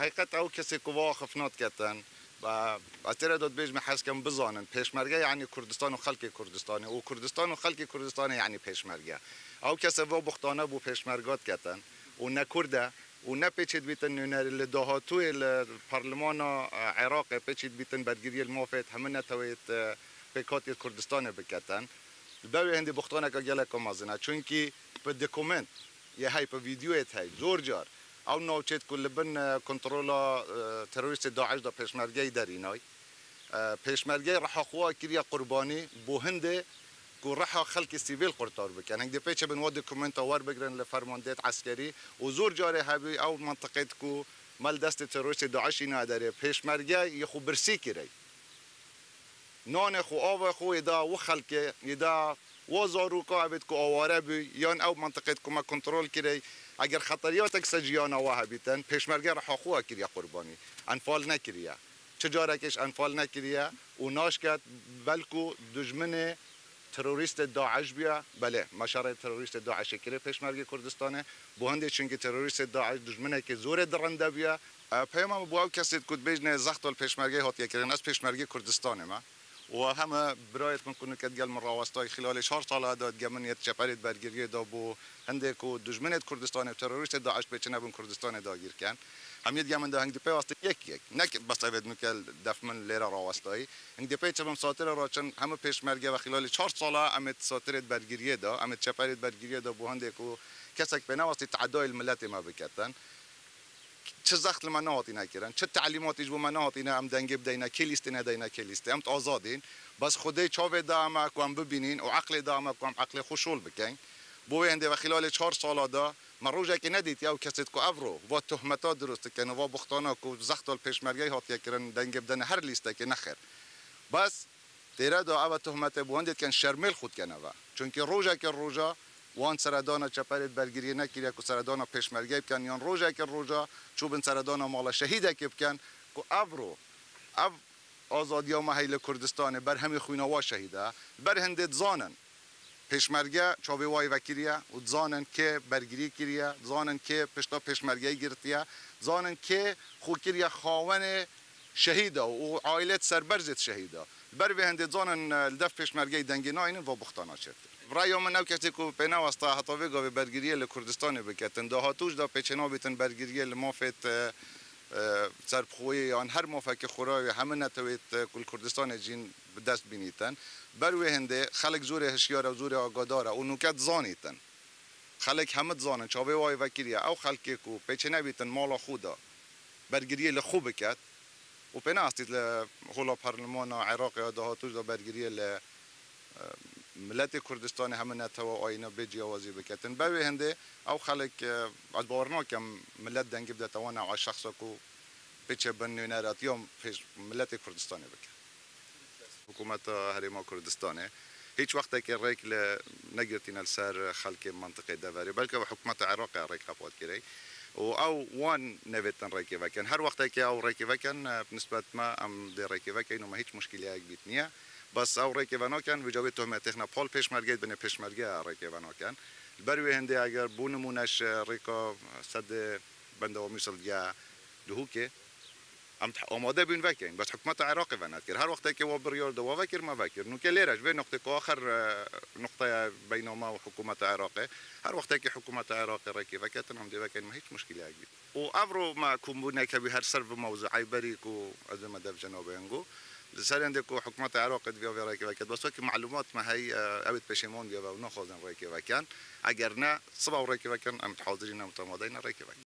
حقیقت أو کسی که واقف کتن و اتره داد بیج محس کم بزانن. پیشمرگه یعنی کردستان و خلق کردستان و کردستان و خلق کردستان یعنی پیشمرگه. أو کسی و بختانه بو پیشمرگات کتن. و نه کرده و نه پیچید بیتن نونر لدهاتوی الپارلمان عراق پیچید بیتن برگیری الموفت همه نتوید پیکاتی کردستان بکتن. دوی هندی بختانه که گله کمازنه چون که به دکومنت یه های په ویدیو ته زور جار. أو نو چت کل بن کنترل تروریست داعش دا پیشمرگی در اینای پیشمرگی رح خوا کریا قربانی بو هنده کو رح خلق سیویل قرطار بکن. هنگ پیچه بن ود دکومنت ور بگرن لفرماندهت عسکری و زور جار هبی أو منطقه کو مال دست تروریست داعش اینا داره پیشمرگی یخو برسی کری. نان خو آو خو ادا و خلق ادا و زاروکا اوید کو آواره بی یان او منطقه کو ما کنترل کری اگر خطریات سجیان واه بیتن پیشمرگه رح خو کریا قربانی. انفال نکریا چجارکش انفال نکریا و ناش کرد بلکو دجمن تروریست داعش بیا. بله مشار تروریست داعش کری پیشمرگه کردستانه. بو هنده چونکه تروریست داعش دجمنه که زور درنده بیا. پیام بو او کسی کد بجنه زخت الپیشمرگه هات یکرین از پیشمرگه کردستانه ما وهم برأيت من كنا كتقال من راوستاي خلال شهر طالع داد جمن يتشبرت برگیری دا بو هندك و دجمنت كردستان تروریست داعش بچنه بن كردستان دا گیر کن. همید گمن دا هنگ دی پیوست یک یک. نک بس اود نکل دفمن لیرا راوستاي هنگ دی پیچ بم ساتر راچن همه پیشمرگه و خلال چهار ساله امت ساترت برگیری دا امت چپرت برگیری دا بو هندك و کسک به نواستی تعدای الملت ما بکتن. چه زخت مناطی نکردن چه تعلیماتی جو مناطی نه ام دنگ بدینا کی لیست نه دینا کی لیست ام آزادین. بس خدای چاو دام کوم ببینین و عقل دام کوم عقل خوشول بکن. بو انده و خلال چهار سال دا من روزه که ندید یا کسی کو افرو و تهمتا درست کنه و بختانا کو زخت ال پیشمرگی هات یکرن دنگ بدن هر لیست که نخیر. بس تیرا دا او تهمت بو اندید کن شرمل خود کنه و. چون که روزه که روزه وان سردانا چپرید برگیری نکریا کو سردانا پیشمرگی بکن یان روزه که روزه چوبن سردانا مال شهیده که بکن کو ابرو اب آزادی ما هیل کردستان بر همی خوینوا شهیده. بر هندت زانن پیشمرگه چاوی وای وکریه و زانن که برگیری کریه زانن که پشتا پیشمرگه گرتیه. زانن که خو کریه خاون شهیده. و عائلت سربرزت شهیده. بر به هندت زانن الدف پیشمرگه دنگی ناین و بختانا شد رای من نو کسی کو پینا واسطه هتاوی گاوی برگیری ل کردستان بکتن دا هاتوش دا پیچنا بیتن برگیری ل مافت سربخوی آن هر مافک خورای همه نتوید کل کردستان جین به دست بینیتن بروی هنده خلق زور هشیار و زور آگادار و نوکت زانیتن خلق همه زانن چاوی وای وکیری أو خلق کو پیچنا بیتن مالا خودا برگیری ل خوب کت و پینا استید ل خولا پارلمان عراق یا دا هاتوش دا برگیری ل ملت کردستان همه نتوا آینه به جیاوازی بکتن. به هنده او خلق از باورنا کم ملت دنگی بده توانا و شخص کو پیچه بن نونرات یوم پیش ملت کردستانی بکن حکومت هریما کردستانه هیچ وقت که ریک ل نگرتین سر خلق منطقة دوری بلکه حکومت عراق ریک خپوت کری و أو وان نویتن ریکی وکن هر وقت که أو ریکی وکن بالنسبة ما أم دی ریکی وکن و ما هیچ مشکلی یک بیت نیه بس أو کن و جاوی تهمت تخنا پال پیشمرگی بین پیشمرگی ریکیوانا کن بروی هنده اگر بونمونش ریکا صد بنده و میسل یا دهو که ام آماده بین وکین بس حکومت عراق ونات کر هر وقت که و بریار دو وکر ما وکر نو که لیرش به نقطة که آخر نقطة بین ما و حکومت عراق هر وقت که حکومت عراق ریکی وکتن هم دی وکین ما هیچ مشکلی اگید و افرو ما کومبونه که به هر سر موضوعی بری کو از ما دف جناب انگو لسر عندك حكومات العراق بيا في رايكي وكان بس وكي معلومات ما هي أبد بشيمون بيا وناخذ رايكي وكان أجرنا صبا رايكي وكان أم تحاضرين أم تماضينا رايكي وكان